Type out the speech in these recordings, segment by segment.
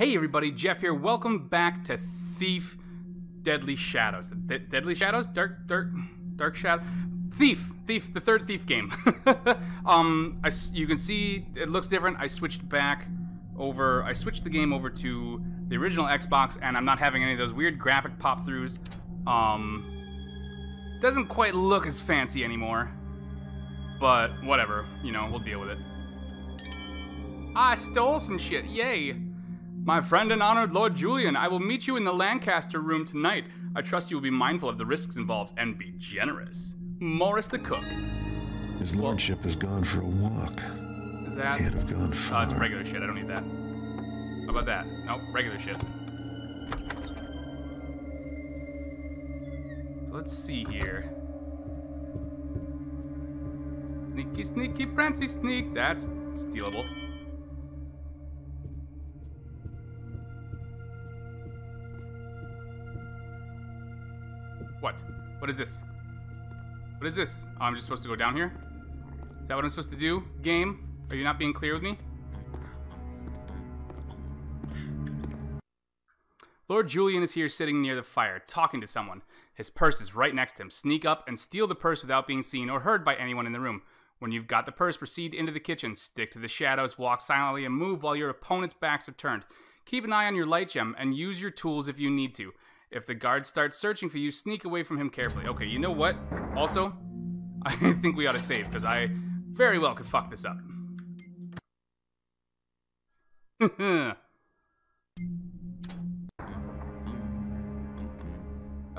Hey everybody, Jeff here. Welcome back to Thief Deadly Shadows. De- Deadly Shadows? Dark Dark Dark Shadow Thief, Thief, the third Thief game. um I you can see it looks different. I switched back over I switched the game over to the original Xbox and I'm not having any of those weird graphic pop-throughs. Um doesn't quite look as fancy anymore. But whatever, you know, we'll deal with it. I stole some shit, yay! My friend and honored Lord Julian, I will meet you in the Lancaster room tonight. I trust you will be mindful of the risks involved and be generous. Morris the cook. His lordship has gone for a walk. Is that? Can't have gone oh, far. Oh, it's regular shit. I don't need that. How about that? Nope, regular shit. So let's see here. Sneaky, sneaky, prancy, sneak. That's stealable. What? What is this? What is this? Oh, I'm just supposed to go down here? Is that what I'm supposed to do? Game? Are you not being clear with me? Lord Julian is here sitting near the fire, talking to someone. His purse is right next to him. Sneak up and steal the purse without being seen or heard by anyone in the room. When you've got the purse, proceed into the kitchen. Stick to the shadows, walk silently, and move while your opponent's backs are turned. Keep an eye on your light gem and use your tools if you need to. If the guard starts searching for you, sneak away from him carefully. Okay, you know what? Also, I think we ought to save because I very well could fuck this up.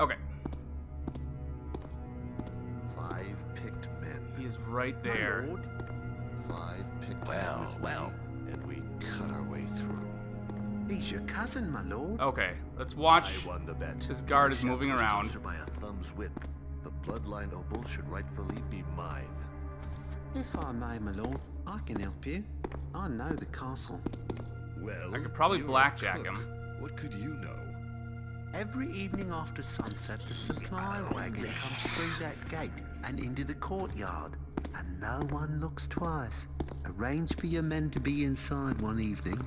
okay, Five picked men. he is right there. My lord. Five picked Well, men with well. and we cut our way through. He's your cousin, my lord. Okay, let's watch. I won the bet. This guard is moving around. by a thumb's width. The bloodline opal should rightfully be mine. If I may, my lord, I can help you. I know the castle. Well, I could probably blackjack him. What could you know? Every evening after sunset, the supply wagon comes through that gate and into the courtyard, and no one looks twice. Arrange for your men to be inside one evening.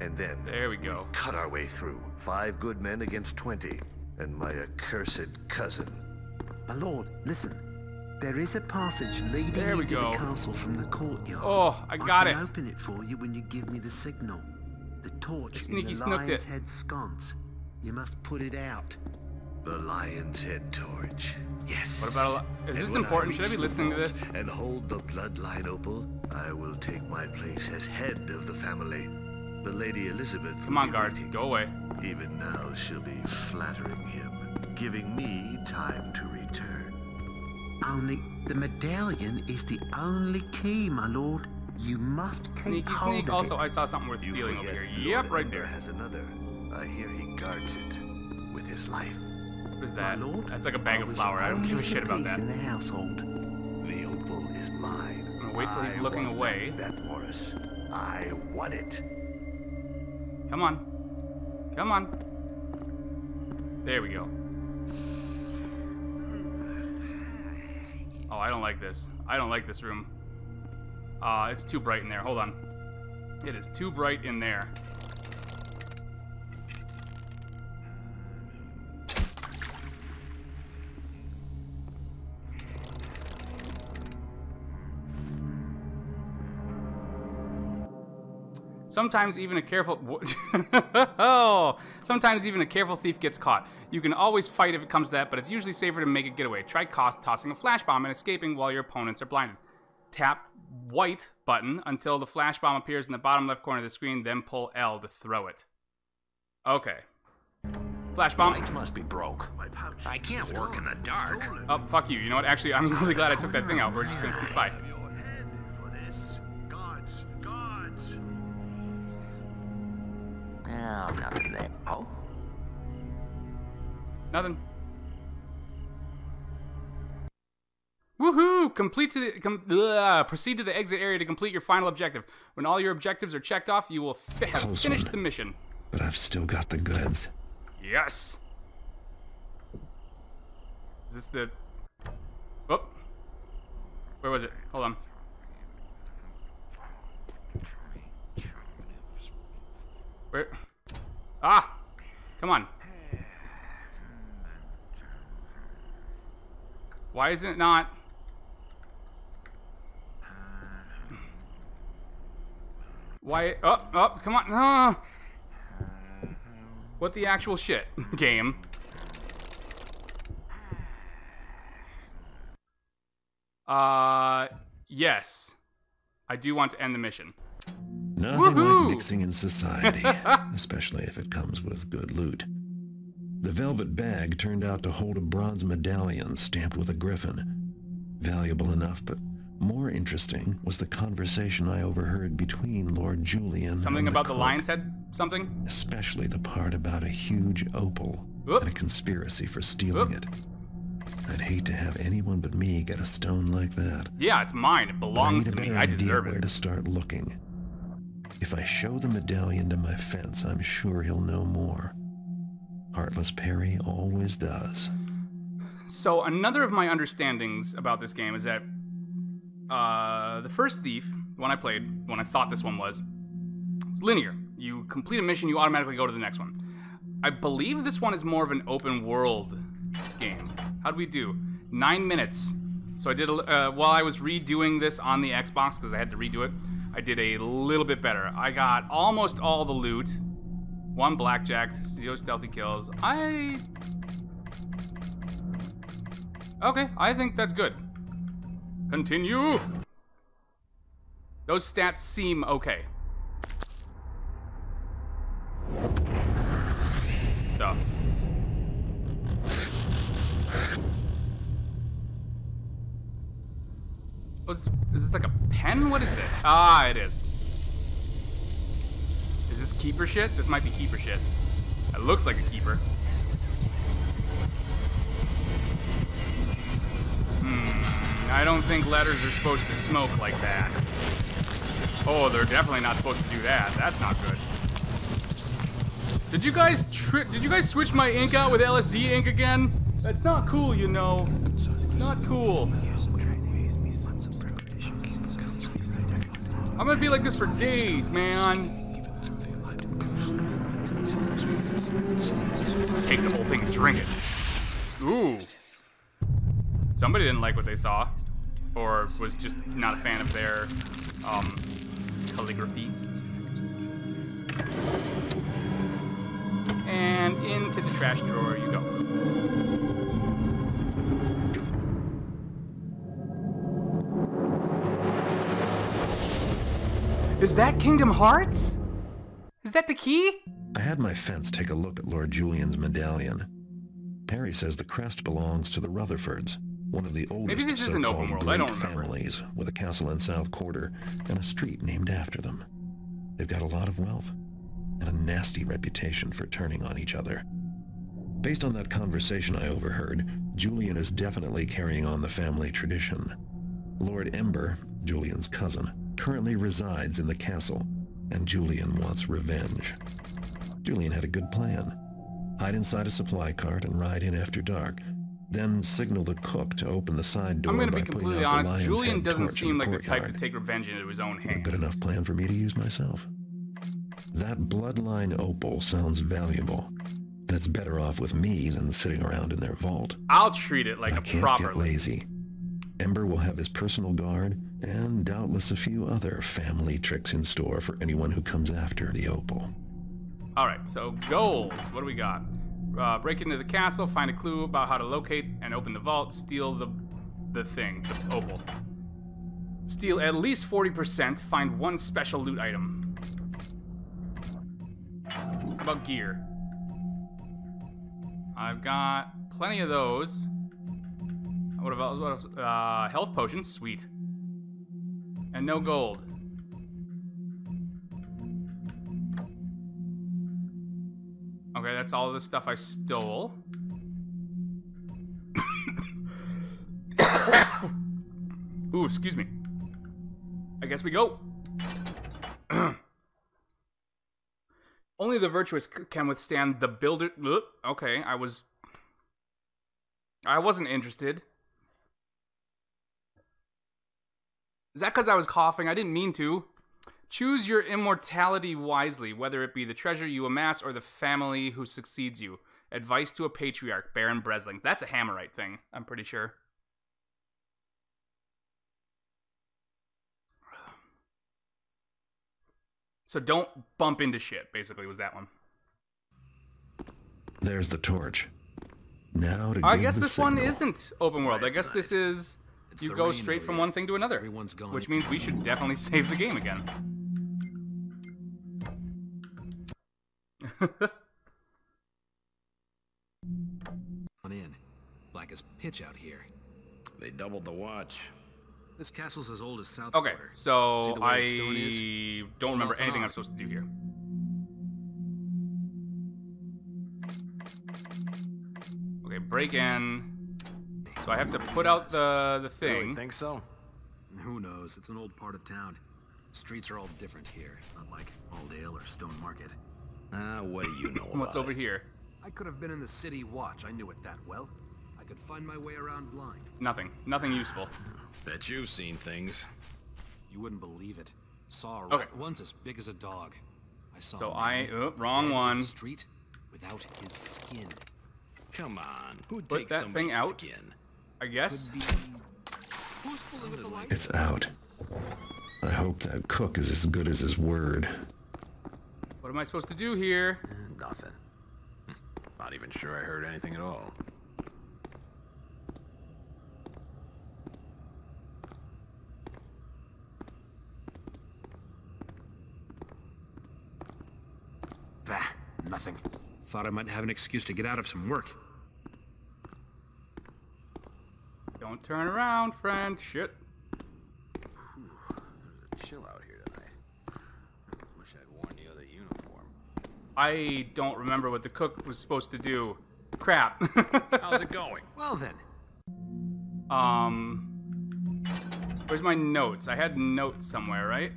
And then There we go. cut our way through. Five good men against twenty, and my accursed cousin. My lord, listen. There is a passage leading There we into go. the castle from the courtyard. Oh, I got I can it. open it for you when you give me the signal. The torch in Sneaky the lion's it. head sconce. You must put it out. The lion's head torch. Yes. What about a lo- is And this when important? Should I be listening to vault this? And hold the bloodline opal. I will take my place as head of the family. The Lady Elizabeth. Come on, be guard. waiting. Go away. Even now, she'll be flattering him, giving me time to return. Only the medallion is the only key, my lord. You must keep Sneaky hold sneak. of Also, it. I saw something worth You stealing over here. Lord Yep, right Umber there. has another. I hear he guards it with his life. What is My that? lord, That's like a bag of flour. I don't give a shit about that. in the household. The opal is mine. I'm gonna wait till he's I looking won away. That Morris. I want it. Come on. Come on. There we go. Oh, I don't like this. I don't like this room. Uh, it's too bright in there. Hold on. It is too bright in there. Sometimes even a careful oh, sometimes even a careful thief gets caught. You can always fight if it comes to that, but it's usually safer to make a getaway. Try cost tossing a flash bomb and escaping while your opponents are blinded. Tap white button until the flash bomb appears in the bottom left corner of the screen, then pull L to throw it. Okay. Flash bomb. Lights must be broke. My pouch. I can't work in the dark. Oh, fuck you. You know what? Actually, I'm really glad I took that thing out. We're just gonna sneak by. Oh, nothing there. Oh, Nothing. Woohoo! Complete to the com- ugh, proceed to the exit area to complete your final objective. When all your objectives are checked off, you will fi- have finished one. the mission. But I've still got the goods. Yes. Is this the? Oh. Where was it? Hold on. Where? Ah! Come on. Why isn't it not? Why? Oh, oh, come on. Ah. What the actual shit? Game. Uh, yes. I do want to end the mission. Nothing like mixing in society, especially if it comes with good loot. The velvet bag turned out to hold a bronze medallion stamped with a griffin. Valuable enough, but more interesting was the conversation I overheard between Lord Julian Something and about the lion's head? Something? especially the part about a huge opal Oop. and a conspiracy for stealing Oop. it. I'd hate to have anyone but me get a stone like that. Yeah, it's mine. It belongs to me. I deserve where it. to start looking. If I show the medallion to my fence, I'm sure he'll know more. Heartless Perry always does. So another of my understandings about this game is that uh, the first thief, the one I played, the one I thought this one was, was linear. You complete a mission, you automatically go to the next one. I believe this one is more of an open world game. How would we do? Nine minutes. So I did a, uh, while I was redoing this on the Xbox because I had to redo it. I did a little bit better. I got almost all the loot. One blackjack, zero stealthy kills. I Okay, I think that's good. Continue. Those stats seem okay. The Was is this like a pen? What is this? Ah, it is. Is this keeper shit? This might be keeper shit. It looks like a keeper. Hmm, I don't think letters are supposed to smoke like that. Oh, they're definitely not supposed to do that. That's not good. Did you guys tri- Did you guys switch my ink out with LSD ink again? That's not cool, you know. Not cool. I'm gonna be like this for days, man. Take the whole thing and drink it. Ooh. Somebody didn't like what they saw, or was just not a fan of their um, calligraphy. And into the trash drawer you go. Is that Kingdom Hearts? Is that the key? I had my fence take a look at Lord Julian's medallion. Perry says the crest belongs to the Rutherfords, one of the oldest this is an open so-called Blake families, with a castle in South Quarter and a street named after them. They've got a lot of wealth and a nasty reputation for turning on each other. Based on that conversation I overheard, Julian is definitely carrying on the family tradition. Lord Ember, Julian's cousin, currently resides in the castle, and Julian wants revenge. Julian had a good plan. Hide inside a supply cart and ride in after dark, then signal the cook to open the side door I'm gonna by be completely the honest. Julian doesn't seem like the type to take revenge into his own A hands. good enough plan for me to use myself. That bloodline opal sounds valuable, and it's better off with me than sitting around in their vault. I'll treat it like I a can't proper. get lazy. Ember will have his personal guard, and doubtless a few other family tricks in store for anyone who comes after the opal. All right, so goals. What do we got? Uh, break into the castle, find a clue about how to locate and open the vault, steal the the thing, the opal. Steal at least 40%, find one special loot item. How about gear? I've got plenty of those. What about what else? Uh, health potions? Sweet. And no gold. Okay, that's all the stuff I stole. Ooh, excuse me. I guess we go. Only the virtuous can withstand the builder. Okay, I was. I wasn't interested. Is that because I was coughing? I didn't mean to. Choose your immortality wisely, whether it be the treasure you amass or the family who succeeds you. Advice to a patriarch, Baron Bresling. That's a Hammerite thing, I'm pretty sure. So don't bump into shit, basically, was that one. There's the torch. Now to I guess this one isn't open world. I guess this is It's you go rainbow straight from one thing to another, Everyone's gone. which means we should definitely save the game again. on in. Black as pitch out here. They doubled the watch. This castle's as old as South Okay, Quarter. So I the stone is? don't remember anything on. I'm supposed to do here. Okay, break in. So I have to put out the the thing. think so? Who knows? It's an old part of town. Streets are all different here, not like Auldale or Stone Market. Ah, what do you know about What's over it? here? I could have been in the city watch. I knew it that well. I could find my way around blind. Nothing. Nothing useful. Bet you've seen things. You wouldn't believe it. Saw a Okay. once as big as a dog. I saw So I oh, wrong one. street without his skin. Come on, who Put takes that somebody's thing out. skin? I guess. Who's fooling with the light? It's out. I hope that cook is as good as his word. What am I supposed to do here? Eh, nothing. Hm, Not even sure I heard anything at all. Bah, nothing. Thought I might have an excuse to get out of some work. Don't turn around, friend. Shit. Chill out here tonight. Wish I'd worn the other uniform. I don't remember what the cook was supposed to do. Crap. How's it going? Well then, um. Where's my notes? I had notes somewhere, right?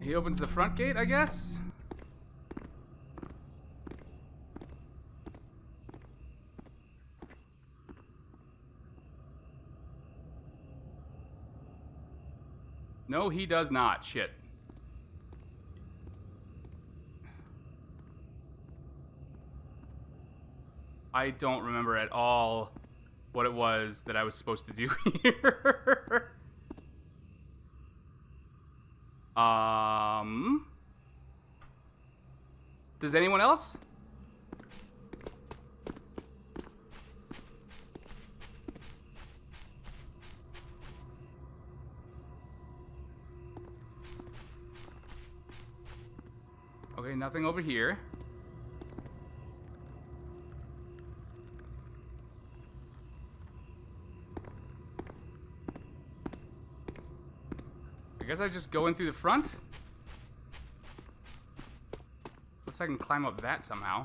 He opens the front gate, I guess? No, he does not. Shit. I don't remember at all what it was that I was supposed to do here. um. Does anyone else? Nothing over here. I guess I just go in through the front? Unless I can climb up that somehow.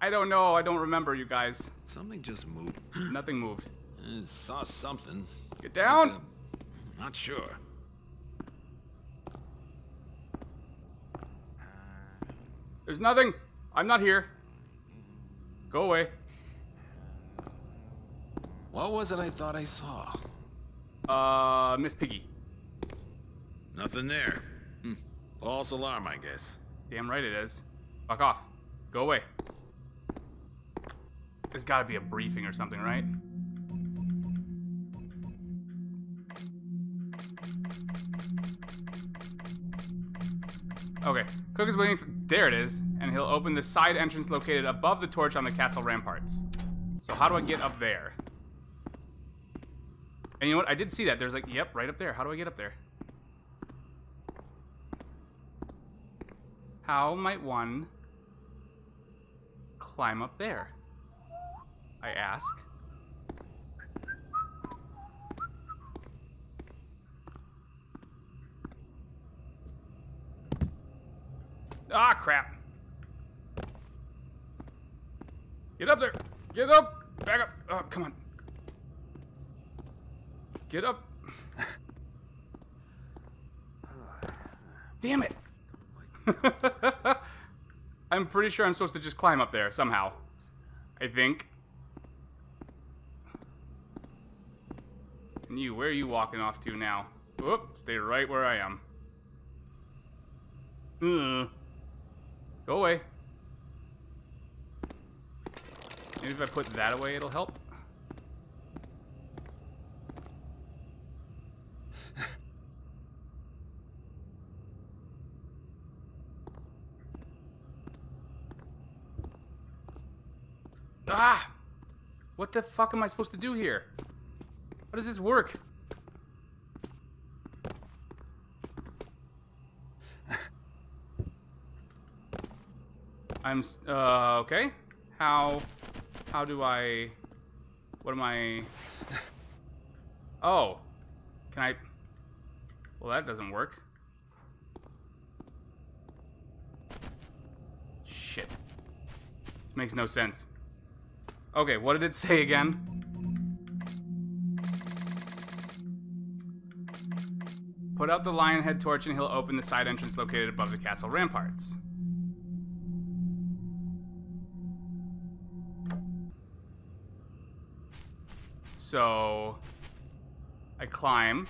I don't know. I don't remember, you guys. Something just moved. Nothing moved. I saw something. Get down! Like not sure. There's nothing. I'm not here. Go away. What was it I thought I saw? Uh, Miss Piggy. Nothing there. Hmm. False alarm, I guess. Damn right it is. Fuck off. Go away. There's gotta be a briefing or something, right? Okay, Cook is waiting for. There it is, and he'll open the side entrance located above the torch on the castle ramparts. So how do I get up there? And you know what? I did see that. There's like, yep, right up there. How do I get up there? How might one climb up there? I ask. Ah, crap. Get up there. Get up. Back up. Oh, come on. Get up. Damn it. I'm pretty sure I'm supposed to just climb up there somehow. I think. And you, where are you walking off to now? Whoop, stay right where I am. Ugh. Go away. Maybe if I put that away, it'll help. ah! What the fuck am I supposed to do here? How does this work? I'm, uh, okay. How, how do I, what am I, oh, can I, well that doesn't work. Shit. This makes no sense. Okay, what did it say again? Put out the lion head torch and he'll open the side entrance located above the castle ramparts. So I climb.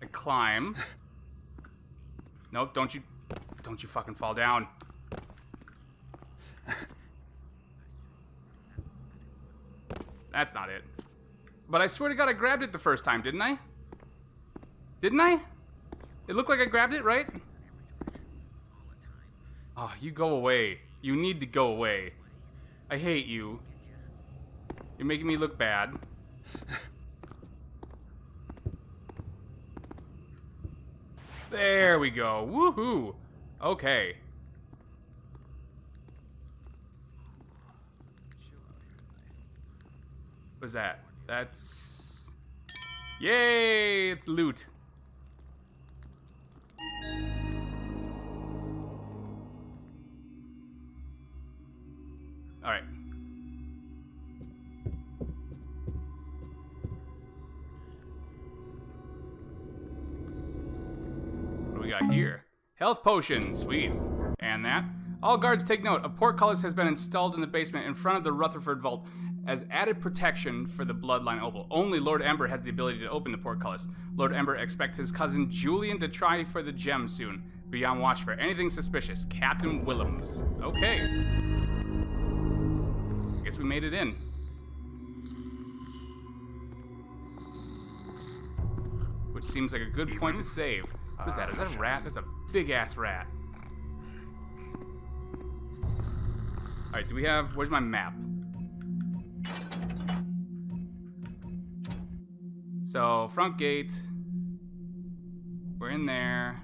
I climb. Nope, don't you don't you fucking fall down. That's not it. But I swear to God, I grabbed it the first time, didn't I? Didn't I? It looked like I grabbed it, right? Oh, you go away. You need to go away. I hate you. You're making me look bad. There we go. Woohoo. Okay. What's that? That's... Yay! It's loot. Health potion, sweet. And that. All guards take note. A portcullis has been installed in the basement in front of the Rutherford vault as added protection for the bloodline opal. Only Lord Ember has the ability to open the portcullis. Lord Ember expects his cousin Julian to try for the gem soon. Be on watch for anything suspicious. Captain Willems. Okay. I guess we made it in. Which seems like a good point to save. What is that? Is that a ah, rat? That's a big ass rat. Alright, do we have. Where's my map? So, front gate. We're in there.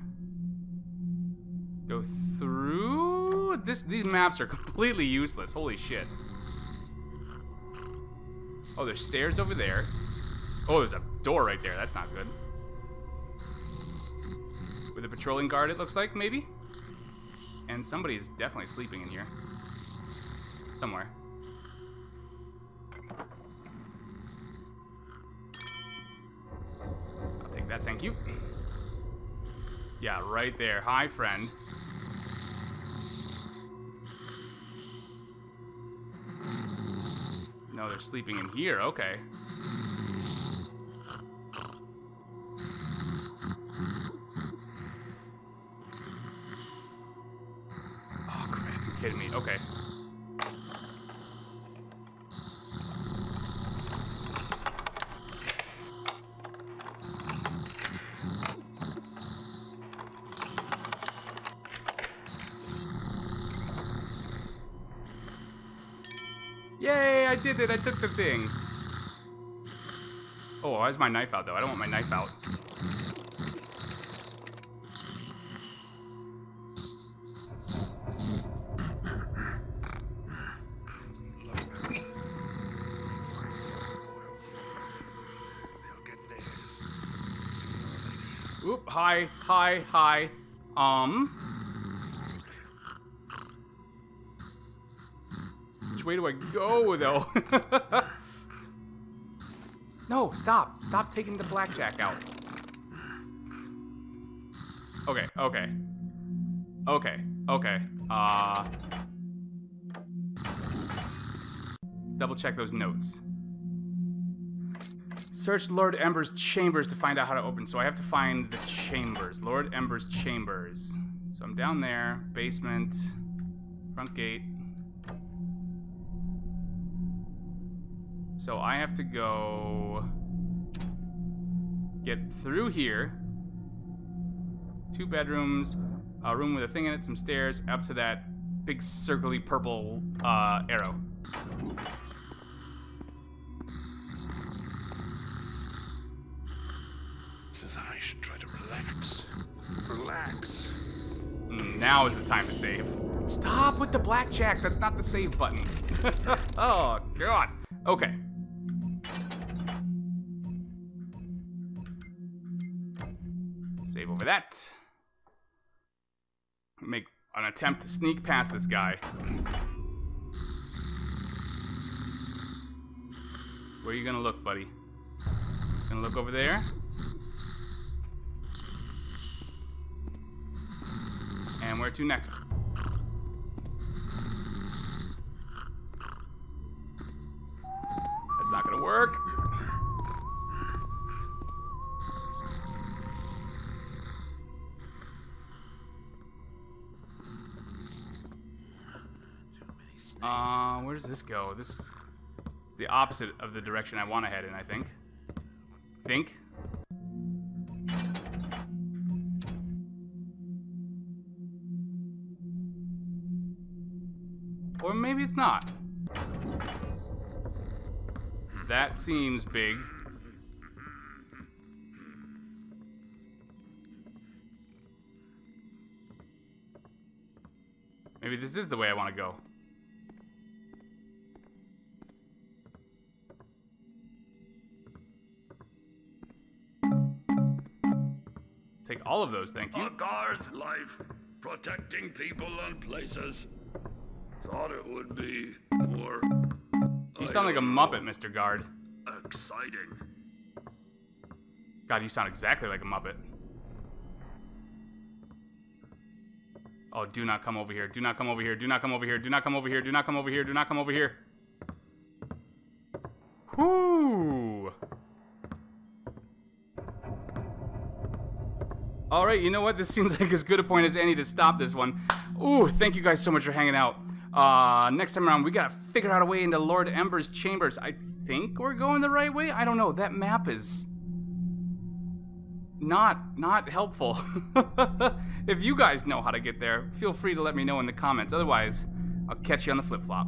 Go through. This these maps are completely useless. Holy shit. Oh, there's stairs over there. Oh, there's a door right there. That's not good. With a patrolling guard, it looks like, maybe? And somebody is definitely sleeping in here. Somewhere. I'll take that, thank you. Yeah, right there. Hi, friend. No, they're sleeping in here. Okay. Okay. Yay, I did it. I took the thing. Oh, why is my knife out, though? I don't want my knife out. Hi, hi. Um. Which way do I go, though? no, stop. Stop taking the blackjack out. Okay, okay. Okay, okay. Uh... Let's double check those notes. Search Lord Ember's chambers to find out how to open. So I have to find the chambers. Lord Ember's chambers. So I'm down there. Basement. Front gate. So I have to go... Get through here. Two bedrooms. A room with a thing in it. Some stairs. Up to that big circly purple uh, arrow. Says I should try to relax. Relax. Mm, Now is the time to save. Stop with the blackjack. That's not the save button. oh, God. Okay. Save over that. Make an attempt to sneak past this guy. Where are you gonna look, buddy? Gonna look over there? And where to next? That's not gonna work. Uh, where does this go? This is the opposite of the direction I want to head in, I think. Think? Maybe it's not. That seems big. Maybe this is the way I want to go. Take all of those, thank you. A guard's life, protecting people and places. Thought it would be more. You sound like a Muppet, Mr. Guard. Exciting. God, you sound exactly like a Muppet. Oh, do not come over here. Do not come over here. Do not come over here. Do not come over here. Do not come over here. Do not come over here. Whoo! All right, you know what? This seems like as good a point as any to stop this one. Ooh, thank you guys so much for hanging out. Uh, next time around, we gotta figure out a way into Lord Ember's chambers. I think we're going the right way. I don't know. That map is not not helpful. if you guys know how to get there, feel free to let me know in the comments. Otherwise, I'll catch you on the flip flop.